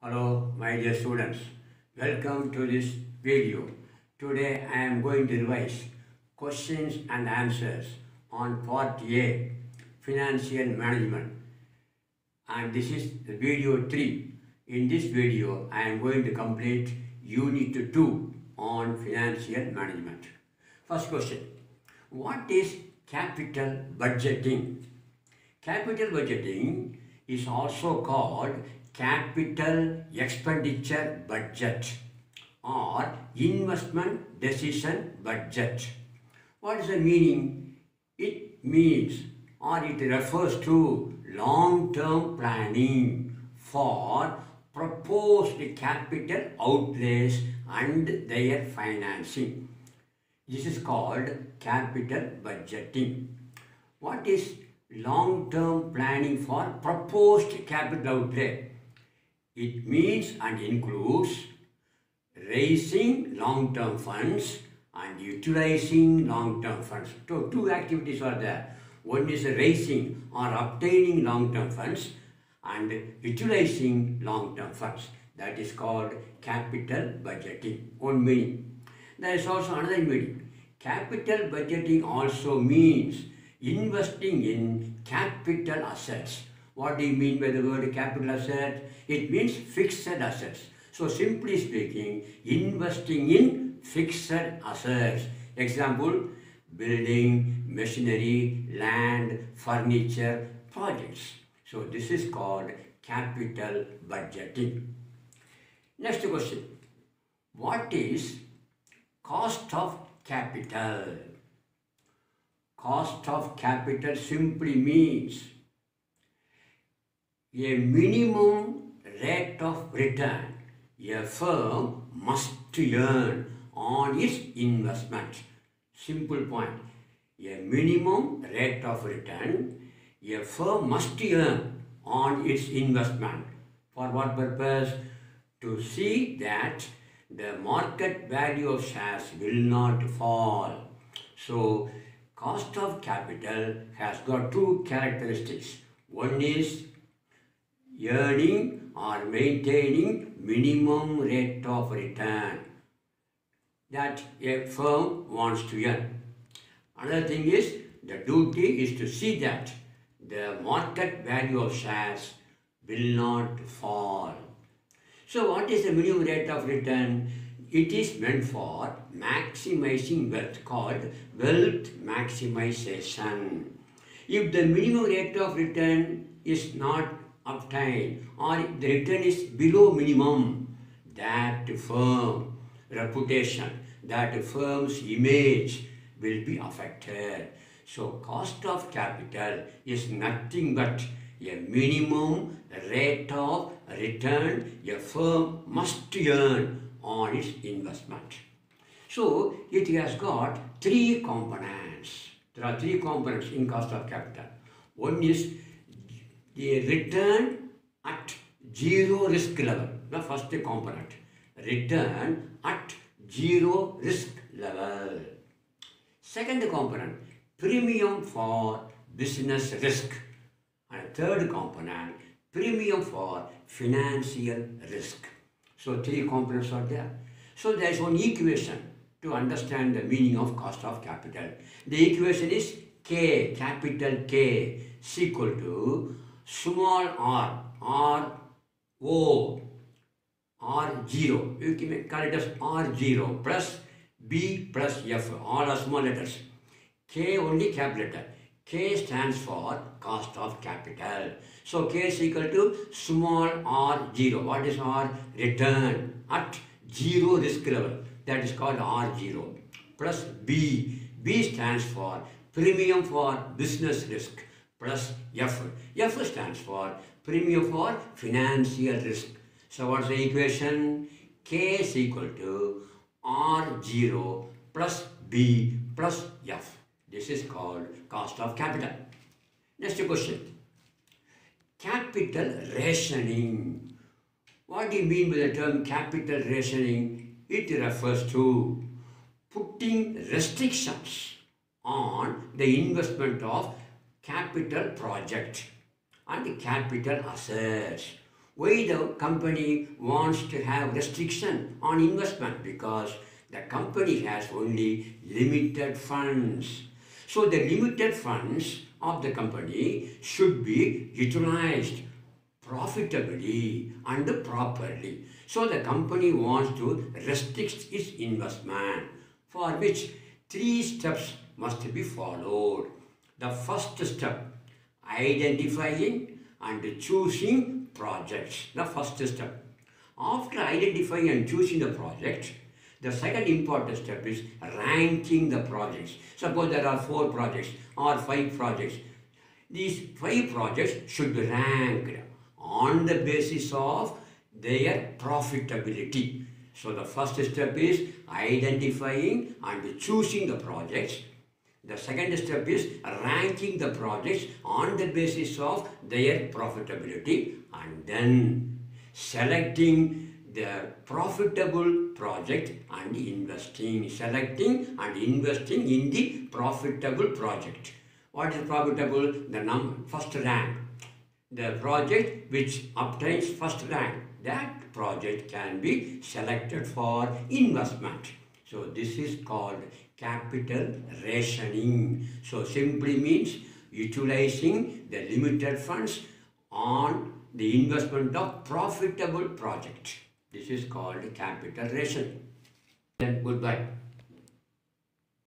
Hello, my dear students. Welcome to this video. Today I am going to revise questions and answers on Part A, Financial Management. And this is the video 3. In this video, I am going to complete Unit 2 on Financial Management. First question. What is capital budgeting? Capital budgeting is also called capital expenditure budget or investment decision budget. What is the meaning? It means or it refers to long-term planning for proposed capital outlays and their financing. This is called capital budgeting. What is long-term planning for proposed capital outlay? It means and includes raising long-term funds and utilizing long-term funds. So two activities are there. One is raising or obtaining long-term funds and utilizing long-term funds. That is called capital budgeting. One meaning. There is also another meaning. Capital budgeting also means investing in capital assets. What do you mean by the word capital asset? It means fixed assets. So simply speaking, investing in fixed assets. Example, building, machinery, land, furniture, projects. So this is called capital budgeting. Next question. What is cost of capital? Cost of capital simply means a minimum rate of return a firm must earn on its investment. Simple point. A minimum rate of return a firm must earn on its investment. For what purpose? To see that the market value of shares will not fall. So, cost of capital has got two characteristics. One is earning or maintaining minimum rate of return that a firm wants to earn. Another thing is the duty is to see that the market value of shares will not fall. So what is the minimum rate of return? It is meant for maximizing wealth called wealth maximization. If the minimum rate of return is not obtained or the return is below minimum, that firm reputation, that firm's image will be affected. So cost of capital is nothing but a minimum rate of return a firm must earn on its investment. So it has got three components. There are three components in cost of capital. One is the return at zero risk level, the first component. Return at zero risk level. Second component, premium for business risk. And third component, premium for financial risk. So three components are there. So there is one equation to understand the meaning of cost of capital. The equation is K, capital K, is equal to small r, r, o, r0. You can call it as r0 plus b plus f, all are small letters. K only capital letter. K stands for cost of capital. So K is equal to small r0. What is r? Return at zero risk level. That is called r0. Plus B. B stands for premium for business risk. Plus F. F stands for premium for financial risk. So what's the equation? K is equal to R0 plus B plus F. This is called cost of capital. Next question. Capital rationing. What do you mean by the term capital rationing? It refers to putting restrictions on the investment of capital project and the capital assets. Why the company wants to have restriction on investment? Because the company has only limited funds. So the limited funds of the company should be utilized profitably and properly. So the company wants to restrict its investment for which three steps must be followed. The first step, identifying and choosing projects. The first step. After identifying and choosing the project, the second important step is ranking the projects. Suppose there are four projects or five projects. These five projects should be ranked on the basis of their profitability. So the first step is identifying and choosing the projects. The second step is ranking the projects on the basis of their profitability and then selecting the profitable project and investing, selecting and investing in the profitable project. What is profitable? The num first rank. The project which obtains first rank, that project can be selected for investment. So this is called capital rationing. So simply means utilizing the limited funds on the investment of profitable project. This is called capital rationing. Then goodbye.